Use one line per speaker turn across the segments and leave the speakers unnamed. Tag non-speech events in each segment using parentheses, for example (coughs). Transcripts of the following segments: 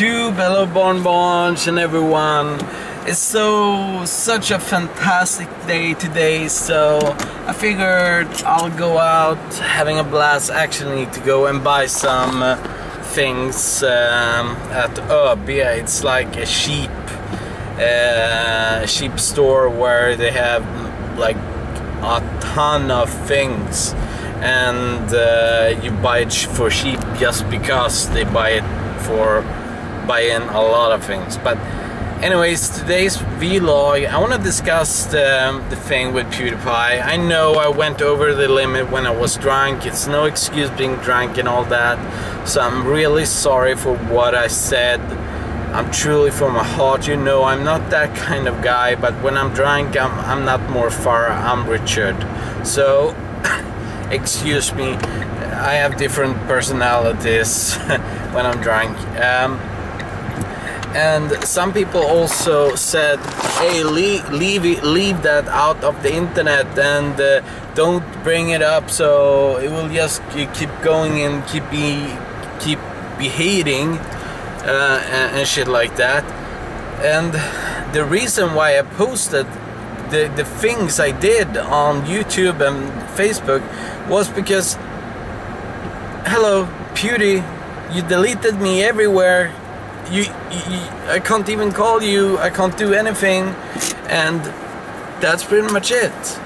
barnbarn and everyone. It's so such a fantastic day today, so I figured I'll go out having a blast. Actually, need to go and buy some uh, things um, at Öb. Yeah, it's like a sheep uh, sheep store where they have like a ton of things and uh, you buy it for sheep just because they buy it for buying a lot of things. But anyways today's vlog I want to discuss the, the thing with PewDiePie. I know I went over the limit when I was drunk. It's no excuse being drunk and all that. So I'm really sorry for what I said. I'm truly from my heart, you know, I'm not that kind of guy, but when I'm drunk, I'm, I'm not Morfar, I'm Richard. So, (coughs) excuse me, I have different personalities (laughs) when I'm drunk. Um, and some people also said, hey, leave, leave, leave that out of the internet and uh, don't bring it up so it will just keep going and keep, be, keep behaving uh, and, and, shit like that. And the reason why I posted the, the things I did on YouTube and Facebook was because, hello, Pewdie, you deleted me everywhere. You, you, I can't even call you. I can't do anything, and that's pretty much it.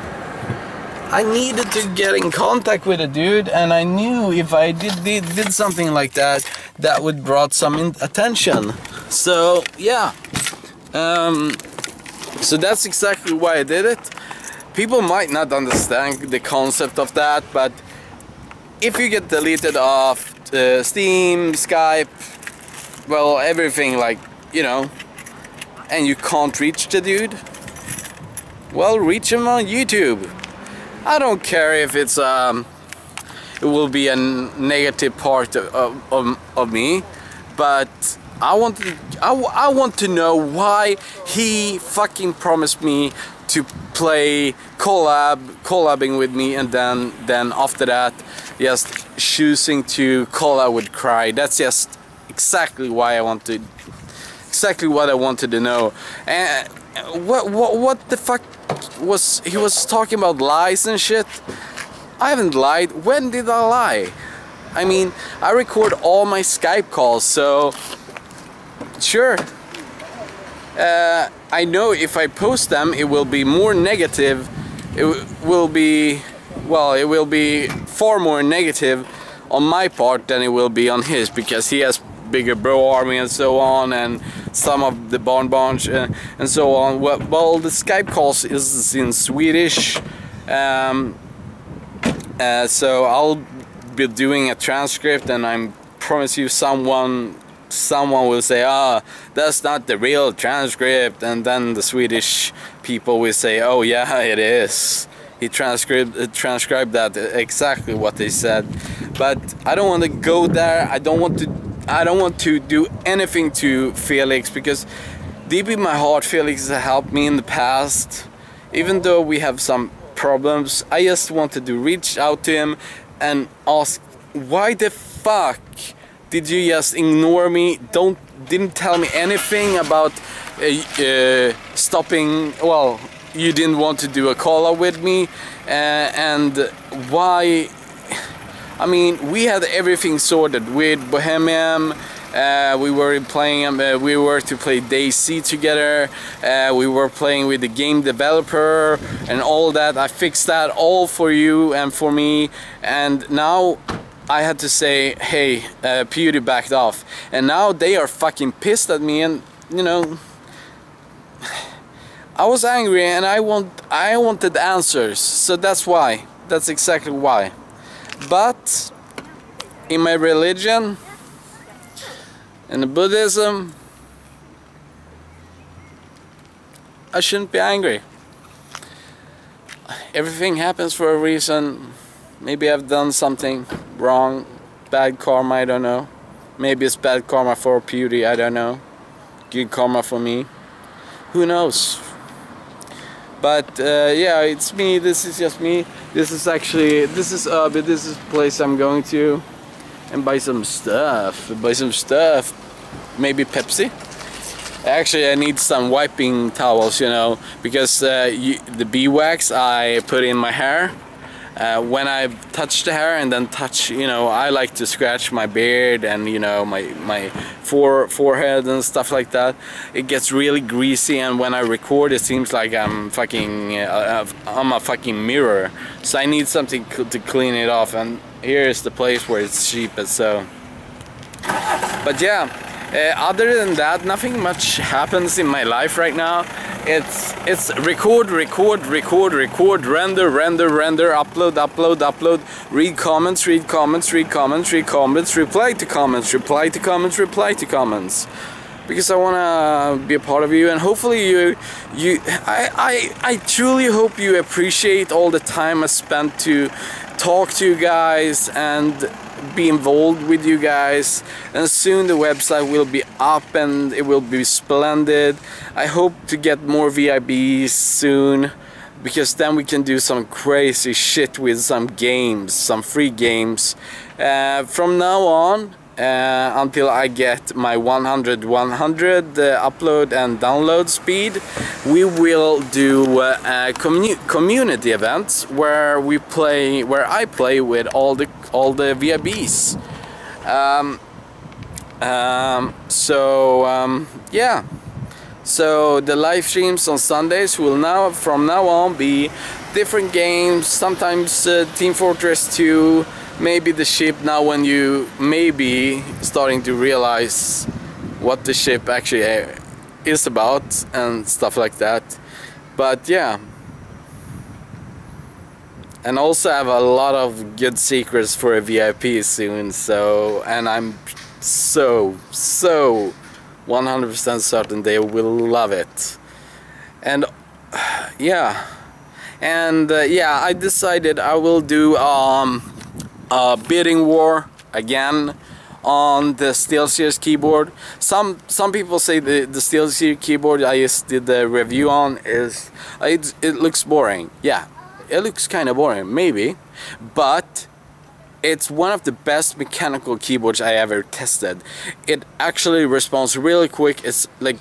I needed to get in contact with a dude, and I knew if I did, did, did something like that, that would brought some attention. So yeah, um, so that's exactly why I did it. People might not understand the concept of that, but if you get deleted off uh, Steam, Skype, well, everything like you know, and you can't reach the dude, well, reach him on YouTube. I don't care if it's um, it will be a negative part of, of, of me, but I want to, I, I want to know why he fucking promised me to play collab collabing with me and then then after that just choosing to collab with Cry that's just exactly why I wanted exactly what I wanted to know and what what what the fuck was he was talking about lies and shit. I haven't lied. When did I lie? I mean, I record all my Skype calls, so sure. Uh, I know if I post them, it will be more negative. It will be, well, it will be far more negative on my part than it will be on his because he has bigger bro army and so on and some of the barnbarn uh, and so on. Well, well, the Skype calls is in Swedish um, uh, so I'll be doing a transcript and I promise you someone someone will say ah oh, that's not the real transcript and then the Swedish people will say oh yeah it is. He transcribed uh, transcribed that exactly what they said. But I don't want to go there. I don't want to I don't want to do anything to Felix because deep in my heart Felix has helped me in the past. Even though we have some problems I just wanted to reach out to him and ask why the fuck did you just ignore me? Don't didn't tell me anything about uh, uh, stopping well you didn't want to do a call with me uh, and why I mean, we had everything sorted with Bohemian. Uh, we were playing. Um, uh, we were to play DayZ together. Uh, we were playing with the game developer and all that. I fixed that all for you and for me. And now I had to say, "Hey, uh, Pewdie backed off," and now they are fucking pissed at me. And you know, (sighs) I was angry, and I want. I wanted answers. So that's why. That's exactly why. But in my religion, in Buddhism, I shouldn't be angry. Everything happens for a reason. Maybe I've done something wrong, bad karma, I don't know. Maybe it's bad karma for Pewdie, I don't know. Good karma for me. Who knows? But uh, yeah it's me this is just me this is actually this is uh but this is place I'm going to and buy some stuff buy some stuff maybe Pepsi Actually, I need some wiping towels, you know, because uh, you, the bee wax I put in my hair. Uh, when I touch the hair and then touch, you know, I like to scratch my beard and you know my my fore, forehead and stuff like that. It gets really greasy, and when I record, it seems like I'm fucking uh, I'm a fucking mirror. So I need something to clean it off, and here is the place where it's cheapest. So, but yeah. Uh, other than that, nothing much happens in my life right now. It's it's record, record, record, record, render, render, render, upload, upload, upload, read comments, read comments, read comments, read comments, reply to comments, reply to comments, reply to comments. Because I wanna be a part of you, and hopefully you, you, I, I, I truly hope you appreciate all the time I spent to talk to you guys and be involved with you guys and soon the website will be up and it will be splendid. I hope to get more VIBs soon because then we can do some crazy shit with some games some free games. Uh, from now on uh, until I get my 100 100 uh, upload and download speed we will do uh, commu community events where we play where I play with all the all the VIBs um, um, so um, yeah. So the live streams on Sundays will now from now on be different games. Sometimes uh, Team Fortress 2 maybe the ship now when you maybe starting to realize what the ship actually uh, is about and stuff like that. But yeah. And also have a lot of good secrets for a VIB soon so and I'm so so 100% certain they will love it. And (sighs) yeah and uh, yeah I decided I will do um uh, bidding war again on the SteelSeries keyboard. Some some people say the the SteelSeries keyboard I just did the review on is it it looks boring. Yeah, it looks kind of boring, maybe, but it's one of the best mechanical keyboards I ever tested. It actually responds really quick. It's like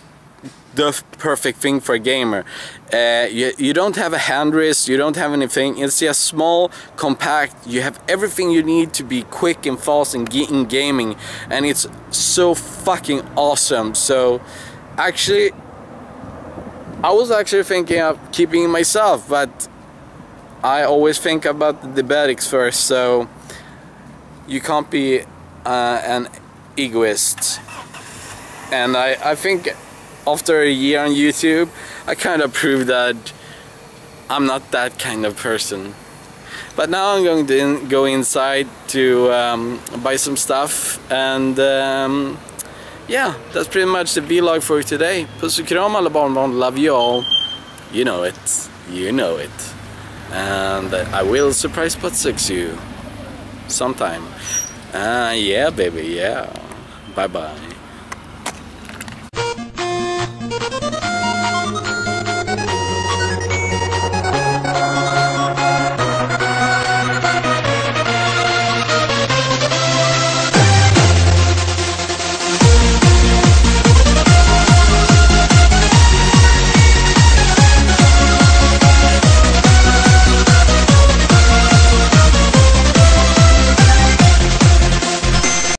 the perfect thing for a gamer. Uh, you, you don't have a hand wrist, you don't have anything, it's just small, compact, you have everything you need to be quick and fast in, in gaming and it's so fucking awesome. So actually, I was actually thinking of keeping it myself, but I always think about the diabetics first, so you can't be uh, an egoist. And I, I think after a year on YouTube, I kind of proved that I'm not that kind of person. But now I'm going to in, go inside to um, buy some stuff and um, yeah, that's pretty much the vlog for today. Puss och kram alla barnbarn, love you all. You know it, you know it. And I will surprise butt sex you sometime. Uh, yeah baby, yeah. Bye bye.